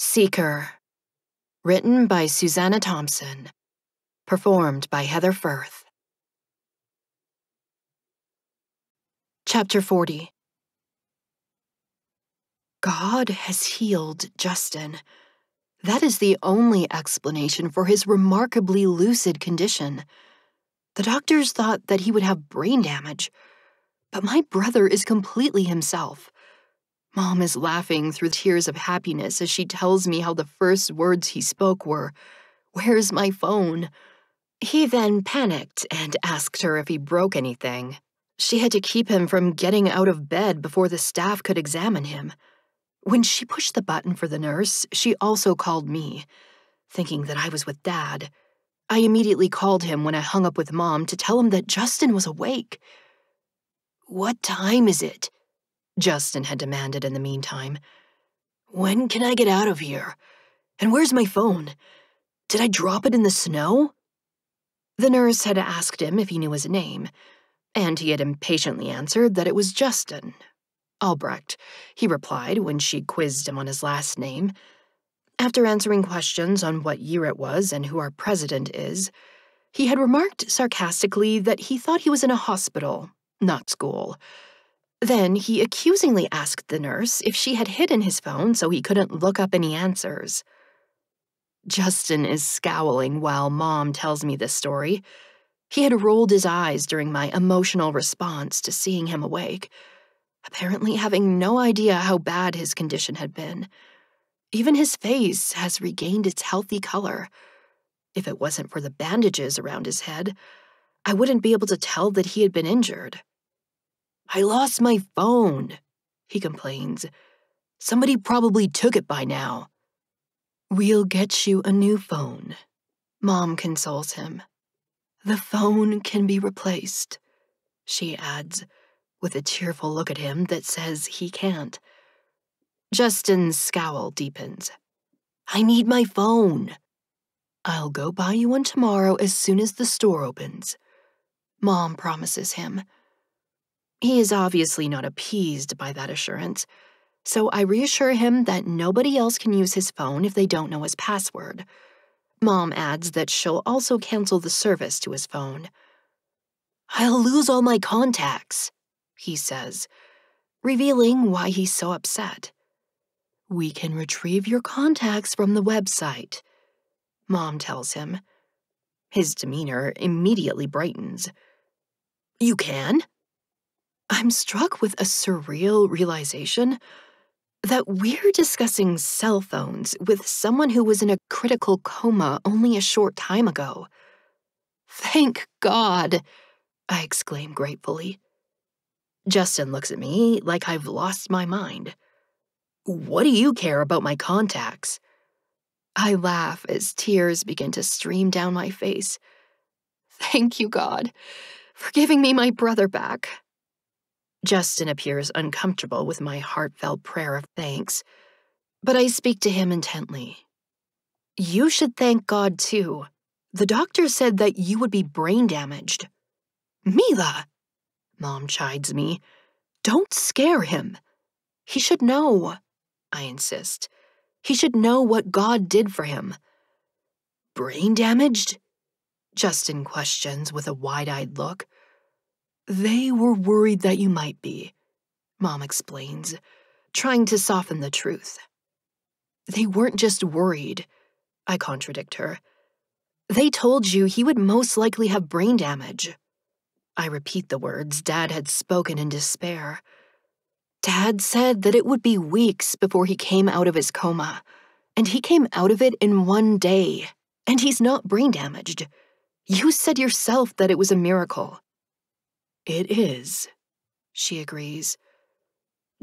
Seeker. Written by Suzana Thompson. Performed by Heather Firth. Chapter 40 God has healed Justin. That is the only explanation for his remarkably lucid condition. The doctors thought that he would have brain damage, but my brother is completely himself. Mom is laughing through tears of happiness as she tells me how the first words he spoke were, Where's my phone? He then panicked and asked her if he broke anything. She had to keep him from getting out of bed before the staff could examine him. When she pushed the button for the nurse, she also called me, thinking that I was with Dad. I immediately called him when I hung up with Mom to tell him that Justin was awake. What time is it? Justin had demanded in the meantime. When can I get out of here? And where's my phone? Did I drop it in the snow? The nurse had asked him if he knew his name, and he had impatiently answered that it was Justin. Albrecht, he replied when she quizzed him on his last name. After answering questions on what year it was and who our president is, he had remarked sarcastically that he thought he was in a hospital, not school, then he accusingly asked the nurse if she had hidden his phone so he couldn't look up any answers. Justin is scowling while Mom tells me this story. He had rolled his eyes during my emotional response to seeing him awake, apparently having no idea how bad his condition had been. Even his face has regained its healthy color. If it wasn't for the bandages around his head, I wouldn't be able to tell that he had been injured. I lost my phone, he complains. Somebody probably took it by now. We'll get you a new phone, Mom consoles him. The phone can be replaced, she adds, with a tearful look at him that says he can't. Justin's scowl deepens. I need my phone. I'll go buy you one tomorrow as soon as the store opens. Mom promises him. He is obviously not appeased by that assurance, so I reassure him that nobody else can use his phone if they don't know his password. Mom adds that she'll also cancel the service to his phone. I'll lose all my contacts, he says, revealing why he's so upset. We can retrieve your contacts from the website, Mom tells him. His demeanor immediately brightens. You can? I'm struck with a surreal realization that we're discussing cell phones with someone who was in a critical coma only a short time ago. Thank God, I exclaim gratefully. Justin looks at me like I've lost my mind. What do you care about my contacts? I laugh as tears begin to stream down my face. Thank you, God, for giving me my brother back. Justin appears uncomfortable with my heartfelt prayer of thanks, but I speak to him intently. You should thank God too. The doctor said that you would be brain damaged. Mila, Mom chides me, don't scare him. He should know, I insist. He should know what God did for him. Brain damaged? Justin questions with a wide eyed look. They were worried that you might be, Mom explains, trying to soften the truth. They weren't just worried, I contradict her. They told you he would most likely have brain damage. I repeat the words Dad had spoken in despair. Dad said that it would be weeks before he came out of his coma, and he came out of it in one day, and he's not brain damaged. You said yourself that it was a miracle. It is, she agrees.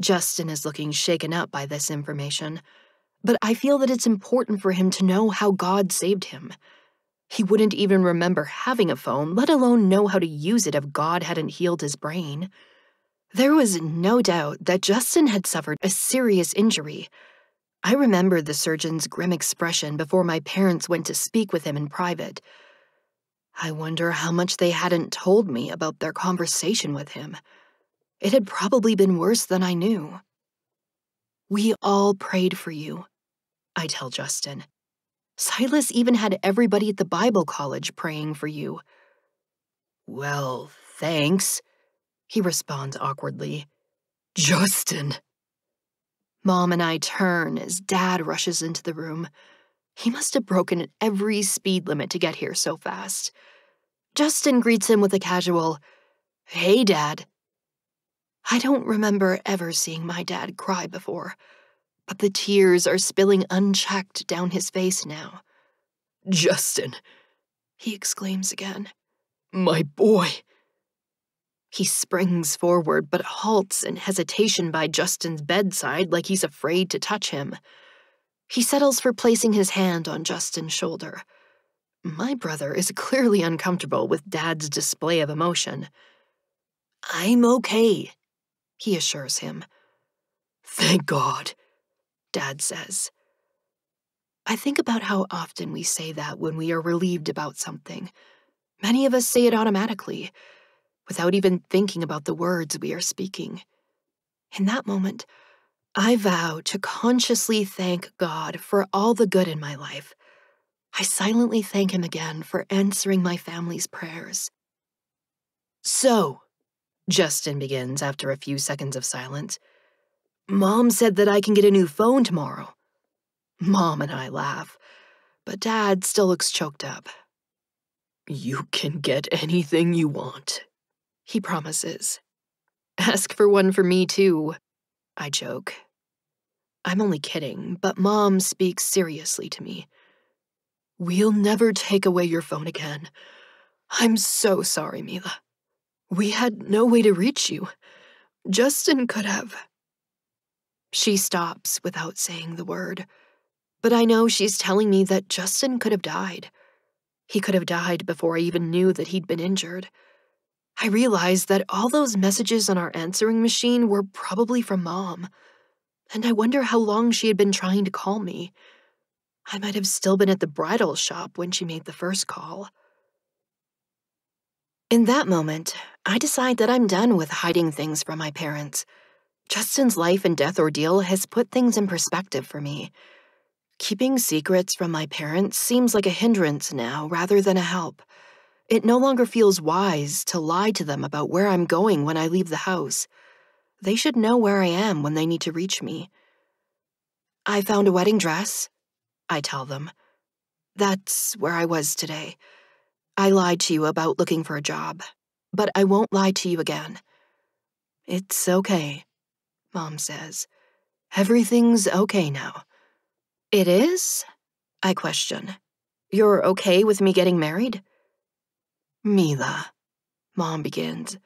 Justin is looking shaken up by this information, but I feel that it's important for him to know how God saved him. He wouldn't even remember having a phone, let alone know how to use it if God hadn't healed his brain. There was no doubt that Justin had suffered a serious injury. I remember the surgeon's grim expression before my parents went to speak with him in private. I wonder how much they hadn't told me about their conversation with him. It had probably been worse than I knew. We all prayed for you, I tell Justin. Silas even had everybody at the Bible college praying for you. Well, thanks, he responds awkwardly. Justin. Mom and I turn as Dad rushes into the room. He must have broken every speed limit to get here so fast. Justin greets him with a casual, Hey, Dad. I don't remember ever seeing my dad cry before, but the tears are spilling unchecked down his face now. Justin, he exclaims again. My boy. He springs forward but halts in hesitation by Justin's bedside like he's afraid to touch him. He settles for placing his hand on Justin's shoulder. My brother is clearly uncomfortable with Dad's display of emotion. I'm okay, he assures him. Thank God, Dad says. I think about how often we say that when we are relieved about something. Many of us say it automatically, without even thinking about the words we are speaking. In that moment, I vow to consciously thank God for all the good in my life. I silently thank Him again for answering my family's prayers. So, Justin begins after a few seconds of silence. Mom said that I can get a new phone tomorrow. Mom and I laugh, but Dad still looks choked up. You can get anything you want, he promises. Ask for one for me, too, I joke. I'm only kidding, but Mom speaks seriously to me. We'll never take away your phone again. I'm so sorry, Mila. We had no way to reach you. Justin could have. She stops without saying the word, but I know she's telling me that Justin could have died. He could have died before I even knew that he'd been injured. I realize that all those messages on our answering machine were probably from Mom, and I wonder how long she had been trying to call me. I might have still been at the bridal shop when she made the first call. In that moment, I decide that I'm done with hiding things from my parents. Justin's life and death ordeal has put things in perspective for me. Keeping secrets from my parents seems like a hindrance now rather than a help. It no longer feels wise to lie to them about where I'm going when I leave the house. They should know where I am when they need to reach me. I found a wedding dress, I tell them. That's where I was today. I lied to you about looking for a job, but I won't lie to you again. It's okay, Mom says. Everything's okay now. It is? I question. You're okay with me getting married? Mila, Mom begins.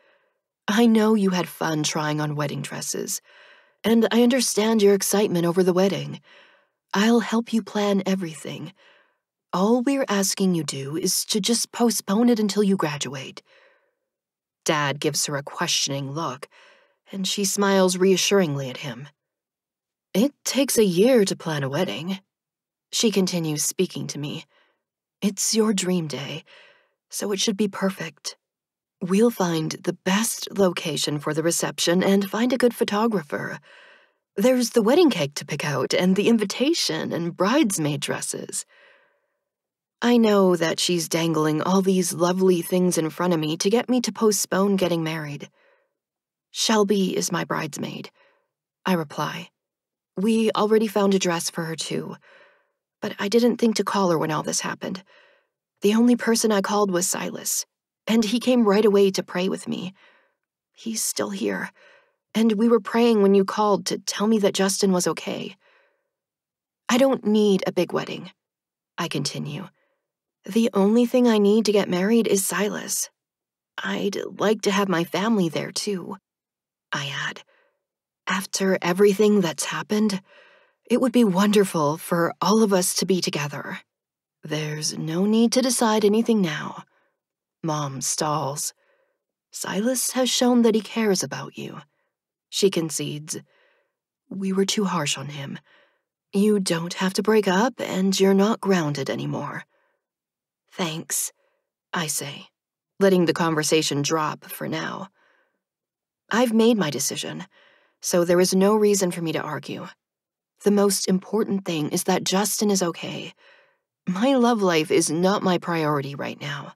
I know you had fun trying on wedding dresses, and I understand your excitement over the wedding. I'll help you plan everything all we're asking you do is to just postpone it until you graduate. Dad gives her a questioning look, and she smiles reassuringly at him. It takes a year to plan a wedding. She continues speaking to me. It's your dream day, so it should be perfect. We'll find the best location for the reception and find a good photographer. There's the wedding cake to pick out, and the invitation and bridesmaid dresses. I know that she's dangling all these lovely things in front of me to get me to postpone getting married. Shelby is my bridesmaid. I reply. We already found a dress for her, too. But I didn't think to call her when all this happened. The only person I called was Silas, and he came right away to pray with me. He's still here, and we were praying when you called to tell me that Justin was okay. I don't need a big wedding, I continue. The only thing I need to get married is Silas. I'd like to have my family there too. I add, after everything that's happened, it would be wonderful for all of us to be together. There's no need to decide anything now. Mom stalls. Silas has shown that he cares about you. She concedes. We were too harsh on him. You don't have to break up, and you're not grounded anymore. Thanks, I say, letting the conversation drop for now. I've made my decision, so there is no reason for me to argue. The most important thing is that Justin is okay. My love life is not my priority right now.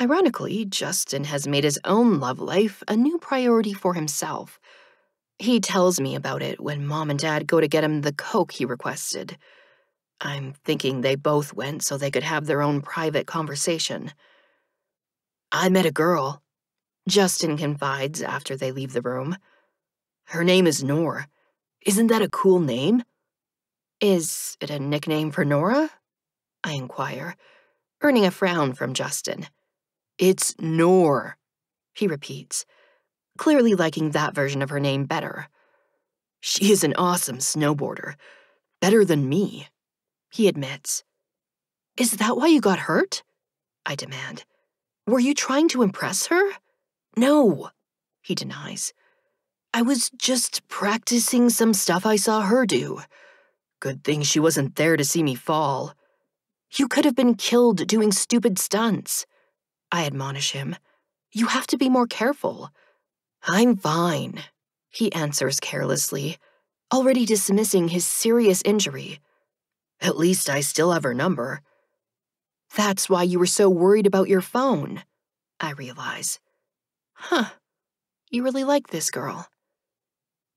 Ironically, Justin has made his own love life a new priority for himself. He tells me about it when mom and dad go to get him the Coke he requested. I'm thinking they both went so they could have their own private conversation. I met a girl, Justin confides after they leave the room. Her name is Nor. Isn't that a cool name? Is it a nickname for Nora? I inquire, earning a frown from Justin. It's Nor, he repeats, clearly liking that version of her name better. She is an awesome snowboarder, better than me he admits. Is that why you got hurt? I demand. Were you trying to impress her? No, he denies. I was just practicing some stuff I saw her do. Good thing she wasn't there to see me fall. You could have been killed doing stupid stunts. I admonish him. You have to be more careful. I'm fine, he answers carelessly, already dismissing his serious injury. At least I still have her number. That's why you were so worried about your phone, I realize. Huh, you really like this girl.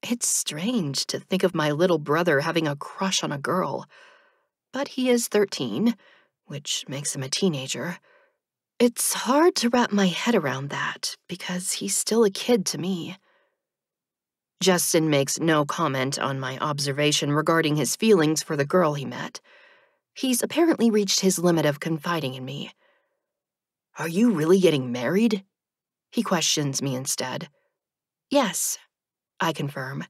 It's strange to think of my little brother having a crush on a girl, but he is 13, which makes him a teenager. It's hard to wrap my head around that because he's still a kid to me. Justin makes no comment on my observation regarding his feelings for the girl he met. He's apparently reached his limit of confiding in me. Are you really getting married? He questions me instead. Yes, I confirm.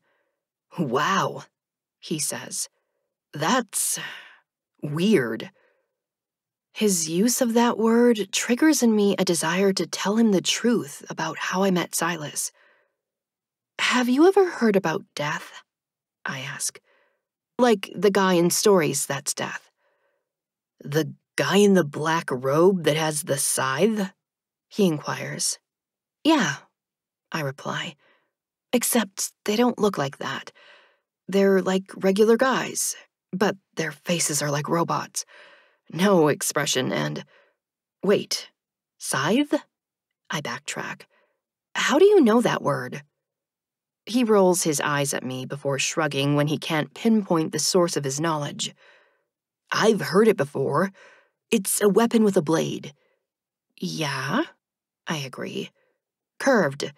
Wow, he says. That's weird. His use of that word triggers in me a desire to tell him the truth about how I met Silas. Have you ever heard about death? I ask. Like the guy in stories that's death. The guy in the black robe that has the scythe? He inquires. Yeah, I reply. Except they don't look like that. They're like regular guys, but their faces are like robots. No expression and. Wait, scythe? I backtrack. How do you know that word? He rolls his eyes at me before shrugging when he can't pinpoint the source of his knowledge. I've heard it before. It's a weapon with a blade. Yeah, I agree. Curved.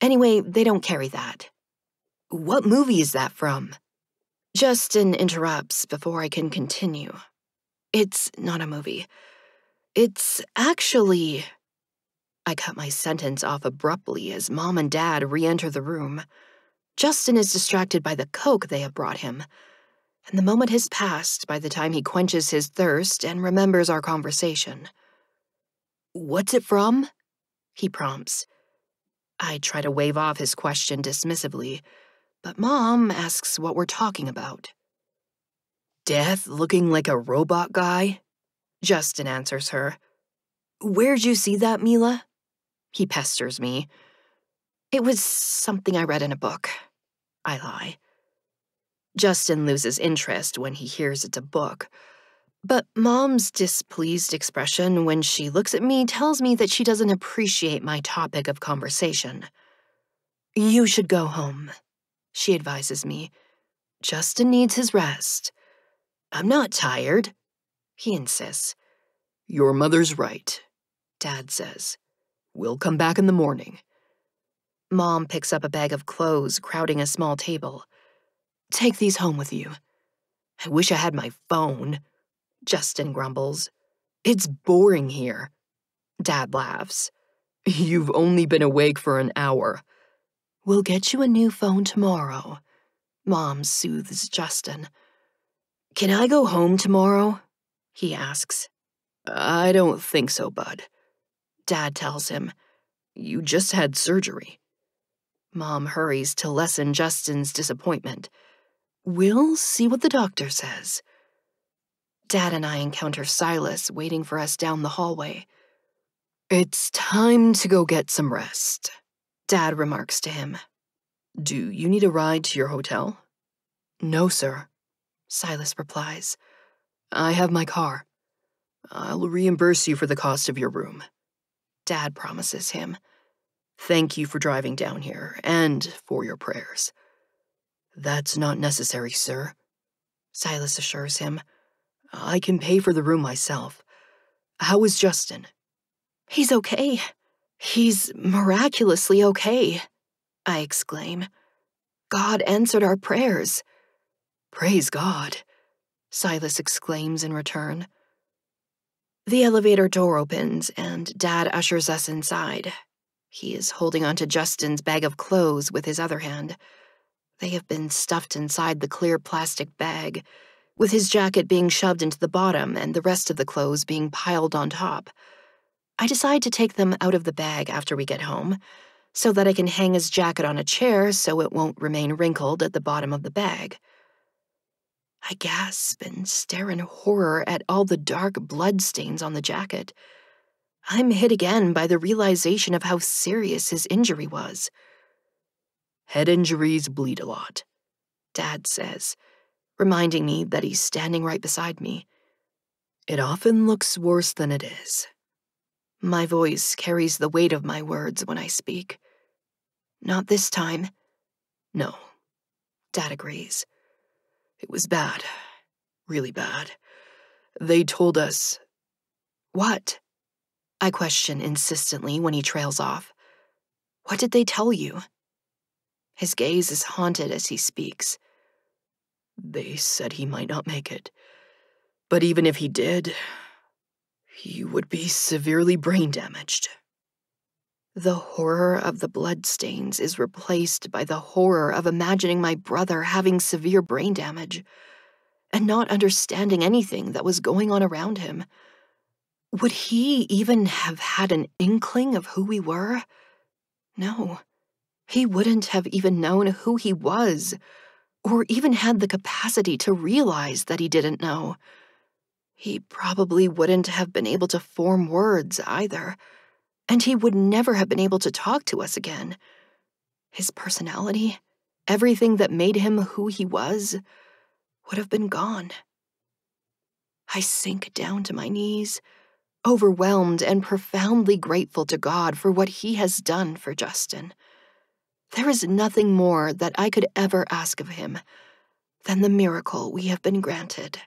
Anyway, they don't carry that. What movie is that from? Justin interrupts before I can continue. It's not a movie. It's actually I cut my sentence off abruptly as mom and dad re enter the room. Justin is distracted by the coke they have brought him, and the moment has passed by the time he quenches his thirst and remembers our conversation. What's it from? He prompts. I try to wave off his question dismissively, but Mom asks what we're talking about. Death looking like a robot guy? Justin answers her. Where'd you see that, Mila? He pesters me. It was something I read in a book. I lie. Justin loses interest when he hears it's a book. But Mom's displeased expression when she looks at me tells me that she doesn't appreciate my topic of conversation. You should go home, she advises me. Justin needs his rest. I'm not tired, he insists. Your mother's right, Dad says. We'll come back in the morning. Mom picks up a bag of clothes crowding a small table. Take these home with you. I wish I had my phone. Justin grumbles. It's boring here. Dad laughs. You've only been awake for an hour. We'll get you a new phone tomorrow. Mom soothes Justin. Can I go home tomorrow? He asks. I don't think so, bud. Dad tells him, You just had surgery. Mom hurries to lessen Justin's disappointment. We'll see what the doctor says. Dad and I encounter Silas waiting for us down the hallway. It's time to go get some rest, Dad remarks to him. Do you need a ride to your hotel? No, sir, Silas replies. I have my car. I'll reimburse you for the cost of your room. Dad promises him. Thank you for driving down here and for your prayers. That's not necessary, sir, Silas assures him. I can pay for the room myself. How is Justin? He's okay. He's miraculously okay, I exclaim. God answered our prayers. Praise God, Silas exclaims in return. The elevator door opens and Dad ushers us inside. He is holding onto Justin's bag of clothes with his other hand. They have been stuffed inside the clear plastic bag, with his jacket being shoved into the bottom and the rest of the clothes being piled on top. I decide to take them out of the bag after we get home, so that I can hang his jacket on a chair so it won't remain wrinkled at the bottom of the bag. I gasp and stare in horror at all the dark blood stains on the jacket. I'm hit again by the realization of how serious his injury was. Head injuries bleed a lot, Dad says, reminding me that he's standing right beside me. It often looks worse than it is. My voice carries the weight of my words when I speak. Not this time. No, Dad agrees. It was bad. Really bad. They told us. What? I question insistently when he trails off. What did they tell you? His gaze is haunted as he speaks. They said he might not make it. But even if he did, he would be severely brain damaged. The horror of the bloodstains is replaced by the horror of imagining my brother having severe brain damage and not understanding anything that was going on around him. Would he even have had an inkling of who we were? No. He wouldn't have even known who he was, or even had the capacity to realize that he didn't know. He probably wouldn't have been able to form words either and he would never have been able to talk to us again. His personality, everything that made him who he was, would have been gone. I sink down to my knees, overwhelmed and profoundly grateful to God for what he has done for Justin. There is nothing more that I could ever ask of him than the miracle we have been granted.